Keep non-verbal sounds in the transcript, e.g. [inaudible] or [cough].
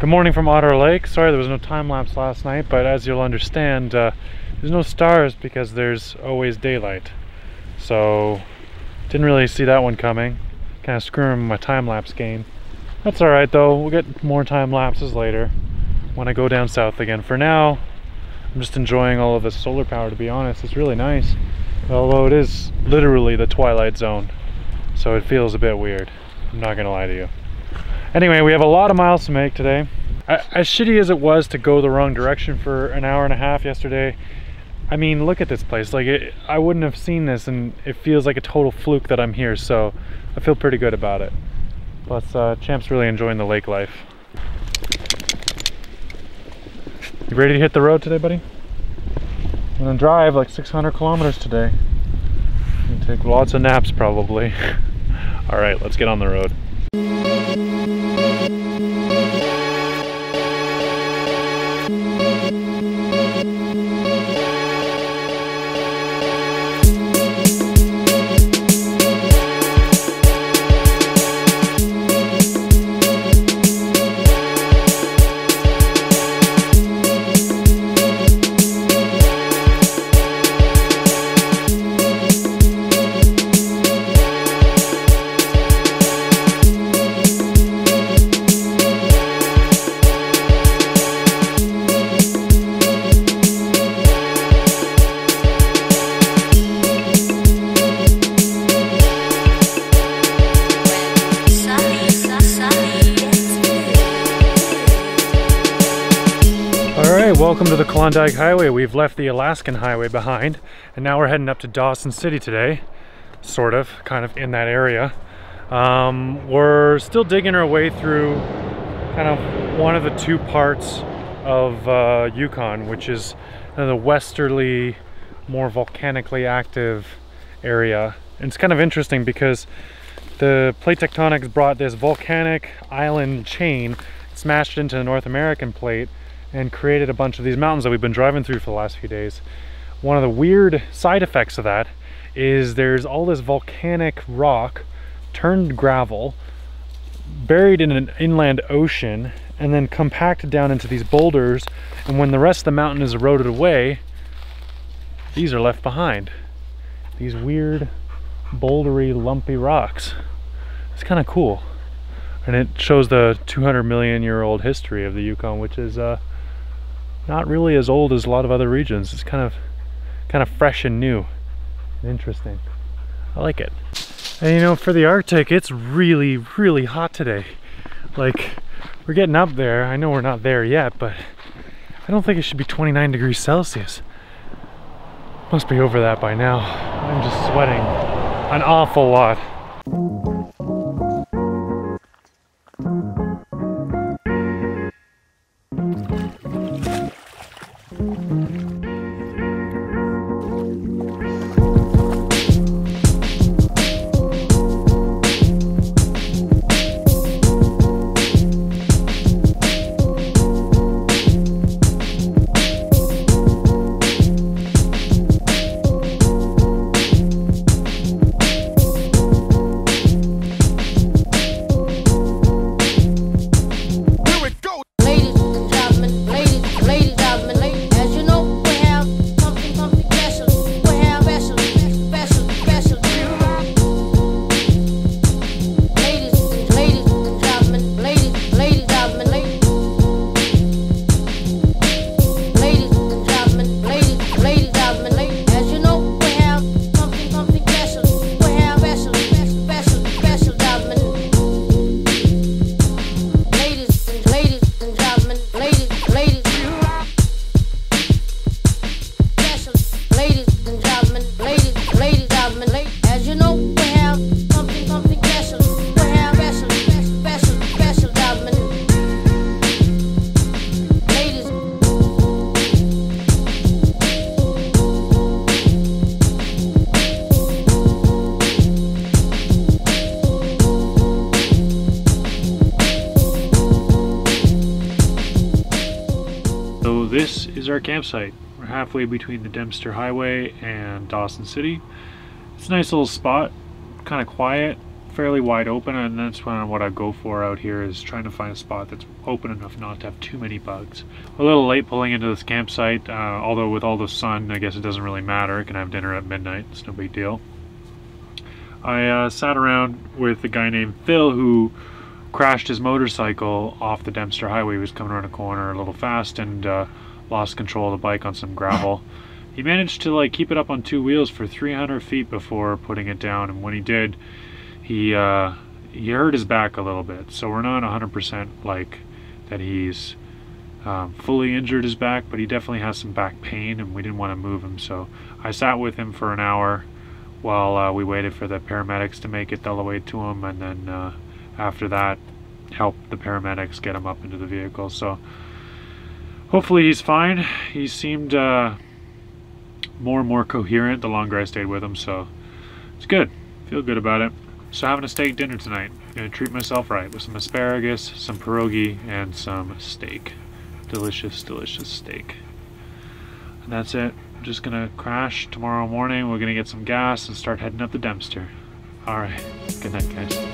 Good morning from Otter Lake. Sorry there was no time lapse last night, but as you'll understand, uh, there's no stars because there's always daylight. So, didn't really see that one coming. Kind of screwing my time lapse game. That's alright though, we'll get more time lapses later when I go down south again. For now, I'm just enjoying all of this solar power to be honest. It's really nice. Although it is literally the twilight zone. So it feels a bit weird. I'm not gonna lie to you. Anyway, we have a lot of miles to make today. As shitty as it was to go the wrong direction for an hour and a half yesterday, I mean, look at this place. Like, it, I wouldn't have seen this, and it feels like a total fluke that I'm here, so I feel pretty good about it. Plus, uh, Champ's really enjoying the lake life. You ready to hit the road today, buddy? I'm gonna drive like 600 kilometers today. Take lots of naps, probably. [laughs] All right, let's get on the road. Welcome to the Klondike Highway. We've left the Alaskan Highway behind and now we're heading up to Dawson City today. Sort of, kind of in that area. Um, we're still digging our way through kind of one of the two parts of uh, Yukon, which is the westerly, more volcanically active area. And it's kind of interesting because the plate tectonics brought this volcanic island chain smashed into the North American plate and created a bunch of these mountains that we've been driving through for the last few days. One of the weird side effects of that is there's all this volcanic rock turned gravel buried in an inland ocean and then compacted down into these boulders. And when the rest of the mountain is eroded away these are left behind. These weird bouldery lumpy rocks. It's kind of cool. And it shows the 200 million year old history of the Yukon which is uh, not really as old as a lot of other regions. It's kind of kind of fresh and new interesting. I like it. And you know, for the Arctic, it's really, really hot today. Like, we're getting up there. I know we're not there yet, but I don't think it should be 29 degrees Celsius. Must be over that by now. I'm just sweating an awful lot. This is our campsite. We're halfway between the Dempster Highway and Dawson City. It's a nice little spot, kind of quiet, fairly wide open and that's what I go for out here is trying to find a spot that's open enough not to have too many bugs. A little late pulling into this campsite, uh, although with all the sun I guess it doesn't really matter. I can have dinner at midnight, it's no big deal. I uh, sat around with a guy named Phil who crashed his motorcycle off the Dempster Highway. He was coming around a corner a little fast and uh, lost control of the bike on some gravel. [laughs] he managed to like keep it up on two wheels for 300 feet before putting it down and when he did he uh, he hurt his back a little bit. So we're not 100% like that he's um, fully injured his back but he definitely has some back pain and we didn't want to move him. So I sat with him for an hour while uh, we waited for the paramedics to make it all the way to him and then uh, after that helped the paramedics get him up into the vehicle. So hopefully he's fine he seemed uh, more and more coherent the longer I stayed with him, so it's good. Feel good about it. So having a steak dinner tonight. I'm gonna treat myself right with some asparagus, some pierogi, and some steak. Delicious, delicious steak. And that's it. I'm just gonna crash tomorrow morning. We're gonna get some gas and start heading up the Dempster. Alright, good night guys.